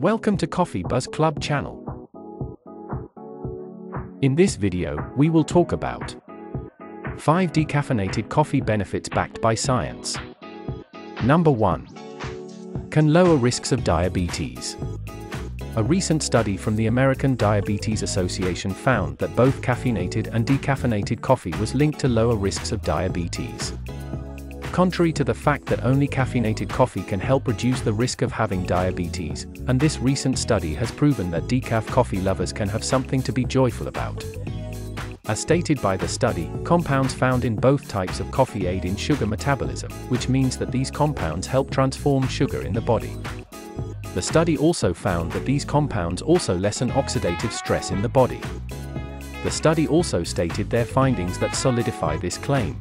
Welcome to Coffee Buzz Club channel. In this video, we will talk about 5 decaffeinated coffee benefits backed by science. Number 1. Can lower risks of diabetes. A recent study from the American Diabetes Association found that both caffeinated and decaffeinated coffee was linked to lower risks of diabetes. Contrary to the fact that only caffeinated coffee can help reduce the risk of having diabetes, and this recent study has proven that decaf coffee lovers can have something to be joyful about. As stated by the study, compounds found in both types of coffee aid in sugar metabolism, which means that these compounds help transform sugar in the body. The study also found that these compounds also lessen oxidative stress in the body. The study also stated their findings that solidify this claim.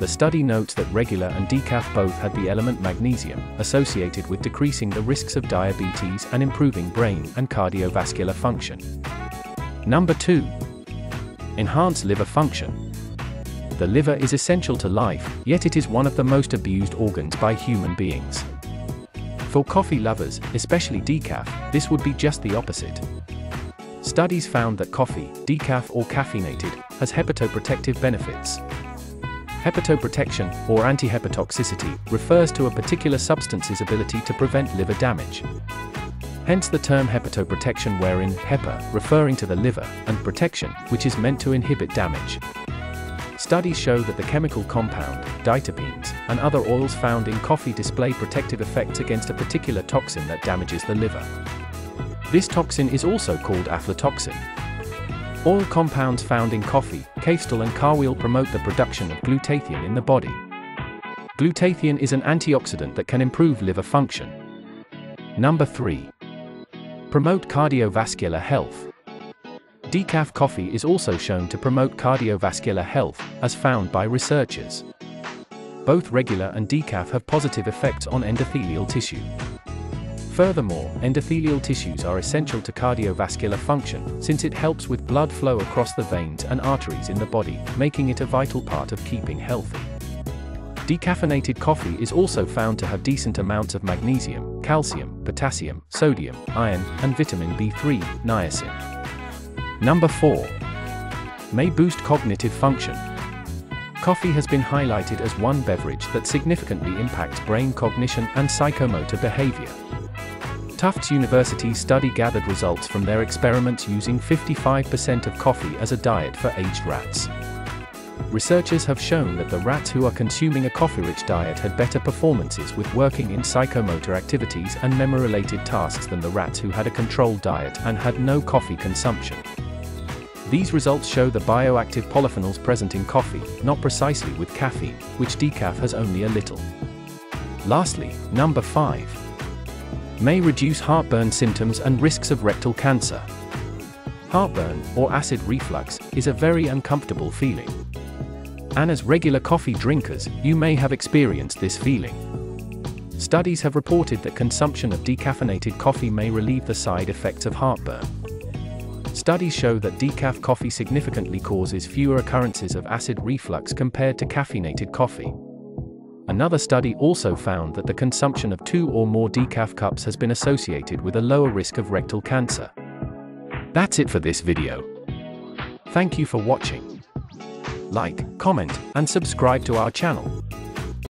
The study notes that regular and decaf both had the element magnesium, associated with decreasing the risks of diabetes and improving brain and cardiovascular function. Number 2. Enhance liver function. The liver is essential to life, yet it is one of the most abused organs by human beings. For coffee lovers, especially decaf, this would be just the opposite. Studies found that coffee, decaf or caffeinated, has hepatoprotective benefits, Hepatoprotection, or antihepatotoxicity, refers to a particular substance's ability to prevent liver damage. Hence the term hepatoprotection wherein hepa, referring to the liver, and protection, which is meant to inhibit damage. Studies show that the chemical compound, diterpenes, and other oils found in coffee display protective effects against a particular toxin that damages the liver. This toxin is also called aflatoxin, Oil compounds found in coffee, cafestol and kahweol promote the production of glutathione in the body. Glutathione is an antioxidant that can improve liver function. Number 3. Promote cardiovascular health. Decaf coffee is also shown to promote cardiovascular health, as found by researchers. Both regular and decaf have positive effects on endothelial tissue. Furthermore, endothelial tissues are essential to cardiovascular function, since it helps with blood flow across the veins and arteries in the body, making it a vital part of keeping healthy. Decaffeinated coffee is also found to have decent amounts of magnesium, calcium, potassium, sodium, iron, and vitamin B3, niacin. Number 4. May boost cognitive function. Coffee has been highlighted as one beverage that significantly impacts brain cognition and psychomotor behavior. Tufts University study gathered results from their experiments using 55% of coffee as a diet for aged rats. Researchers have shown that the rats who are consuming a coffee-rich diet had better performances with working in psychomotor activities and memory-related tasks than the rats who had a controlled diet and had no coffee consumption. These results show the bioactive polyphenols present in coffee, not precisely with caffeine, which decaf has only a little. Lastly, number 5 may reduce heartburn symptoms and risks of rectal cancer. Heartburn, or acid reflux, is a very uncomfortable feeling. And as regular coffee drinkers, you may have experienced this feeling. Studies have reported that consumption of decaffeinated coffee may relieve the side effects of heartburn. Studies show that decaf coffee significantly causes fewer occurrences of acid reflux compared to caffeinated coffee. Another study also found that the consumption of two or more decaf cups has been associated with a lower risk of rectal cancer. That's it for this video. Thank you for watching. Like, comment, and subscribe to our channel.